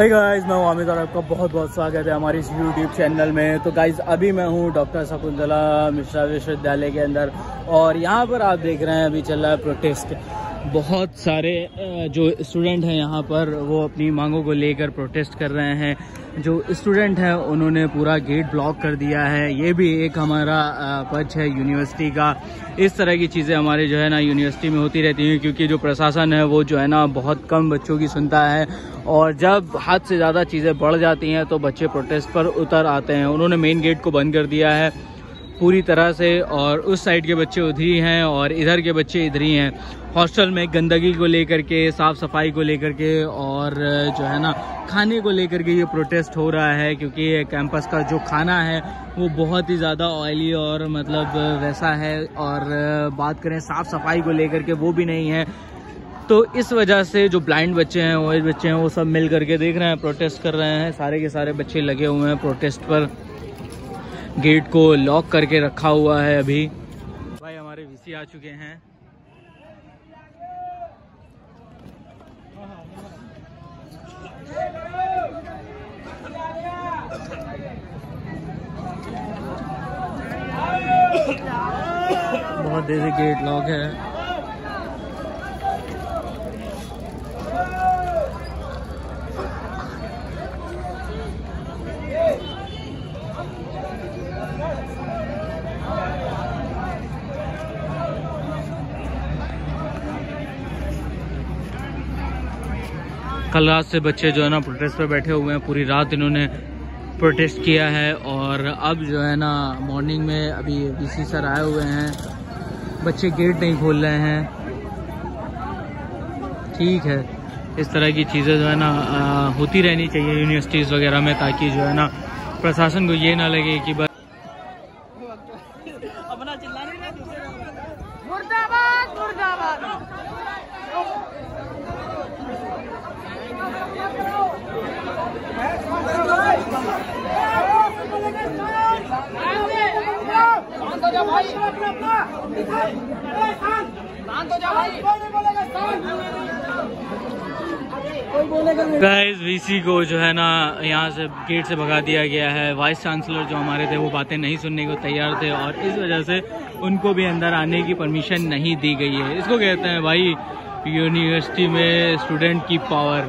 hey guys मैं आमिर और आपका बहुत बहुत स्वागत है हमारे इस यूट्यूब चैनल में। तो गाइस अभी मैं हूँ डॉक्टर शकुंतला, मिश्रा विश्वविद्यालय के अंदर और यहाँ पर आप देख रहे हैं, अभी चल रहा है प्रोटेस्ट बहुत सारे जो स्टूडेंट हैं यहाँ पर, वो अपनी मांगों को लेकर प्रोटेस्ट कर रहे हैं। जो स्टूडेंट हैं, उन्होंने पूरा गेट ब्लॉक कर दिया है। ये भी एक हमारा पक्ष है यूनिवर्सिटी का। इस तरह की चीज़ें हमारे जो है ना यूनिवर्सिटी में होती रहती हैं, क्योंकि जो प्रशासन है, वो जो है ना बहुत कम बच्चों की सुनता है। और जब हद से ज़्यादा चीज़ें बढ़ जाती हैं तो बच्चे प्रोटेस्ट पर उतर आते हैं। उन्होंने मेन गेट को बंद कर दिया है। पूरी तरह से और उस साइड के बच्चे उधर ही हैं और इधर के बच्चे इधर ही हैं। हॉस्टल में गंदगी को लेकर के, साफ़ सफ़ाई को लेकर के और जो है ना, खाने को लेकर के ये प्रोटेस्ट हो रहा है क्योंकि कैंपस का जो खाना है, वो बहुत ही ज़्यादा ऑयली और मतलब वैसा है और बात करें साफ़ सफ़ाई को लेकर के वो भी नहीं है। तो इस वजह से जो ब्लाइंड बच्चे हैं वो बच्चे हैं, वो सब मिल करके देख रहे हैं प्रोटेस्ट कर रहे हैं। सारे के सारे बच्चे लगे हुए हैं प्रोटेस्ट पर। गेट को लॉक करके रखा हुआ है अभी। भाई, हमारे वीसी आ चुके हैं। बहुत देर से गेट लॉक है। कल रात से बच्चे जो है ना प्रोटेस्ट पे बैठे हुए हैं। पूरी रात इन्होंने प्रोटेस्ट किया है और अब जो है ना मॉर्निंग में अभी वीसी सर आए हुए हैं। बच्चे गेट नहीं खोल रहे हैं। ठीक है। इस तरह की चीज़ें जो है ना आ, होती रहनी चाहिए यूनिवर्सिटीज़ वगैरह में ताकि जो है ना प्रशासन को ये ना लगे कि बस मुर्दाबाद मुर्दाबाद गाइस वीसी को जो है ना यहाँ से गेट से भगा दिया गया है। वाइस चांसलर जो हमारे थे, वो बातें नहीं सुनने को तैयार थे और इस वजह से उनको भी अंदर आने की परमिशन नहीं दी गई है। इसको कहते हैं भाई यूनिवर्सिटी में स्टूडेंट की पावर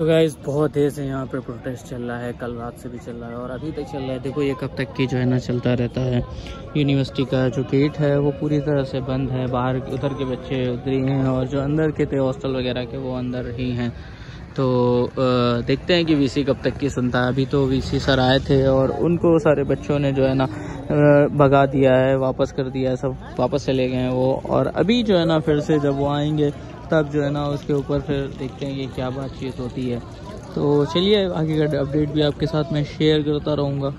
तो गाइज़ बहुत देर से यहाँ पे प्रोटेस्ट चल रहा है, कल रात से भी चल रहा है और अभी तक चल रहा है। देखो ये कब तक की जो है ना चलता रहता है। यूनिवर्सिटी का जो गेट है, वो पूरी तरह से बंद है। बाहर उधर के बच्चे उधर ही हैं और जो अंदर के थे हॉस्टल वगैरह के, वो अंदर ही हैं। तो देखते हैं कि वीसी कब तक की सुनता है। अभी तो वीसी सर आए थे और उनको सारे बच्चों ने जो है ना भगा दिया है, वापस कर दिया है, सब वापस चले गए हैं वो। और अभी जो है ना, फिर से जब वो आएँगे तब जो है ना उसके ऊपर फिर देखते हैं कि क्या बातचीत होती है। तो चलिए आगे का अपडेट भी आपके साथ मैं शेयर करता रहूँगा।